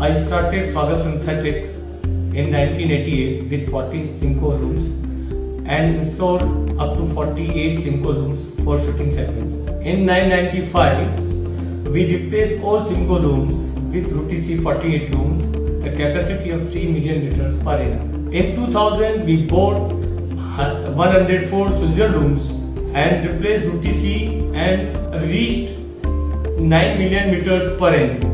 I started Saga Synthetics in 1988 with 14 Simco looms and installed up to 48 Simco looms for suiting segment. In 1995, we replaced all Simco looms with Ruti C 48 looms, the capacity of 3 million liters per annum. In 2000, we bought 104 Sulzer looms and replaced ROOTC and reached 9 million liters per annum.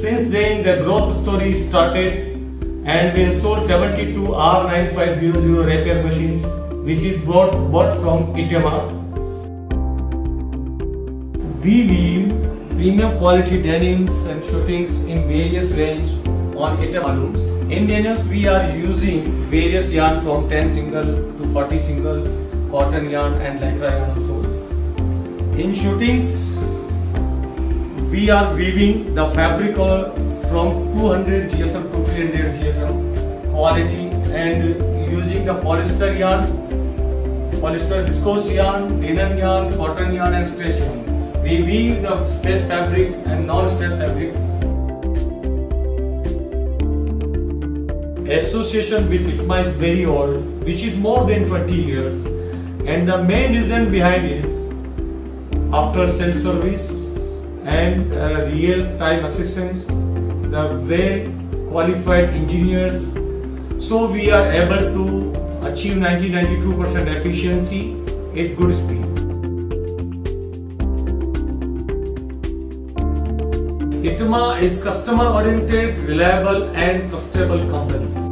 Since then, the growth story started and we installed 72 R9500 Rapier machines which is bought, bought from Itema. We weave premium quality denims and suitings in various range on Itema looms. In denims we are using various yarn from 10 single to 40 singles, cotton yarn and lycra yarn also. In suitings we are weaving the fabric from 200 GSM to 300 GSM quality and using the polyester yarn, polyester viscose yarn, denim yarn, cotton yarn and stretch yarn. We weave the stretch fabric and non-stretch fabric. Association with Itema is very old, which is more than 20 years. And the main reason behind is after cell service and uh, real-time assistance, the well qualified engineers. So we are able to achieve 90-92% efficiency at good speed. Itema is customer oriented, reliable and trustable company.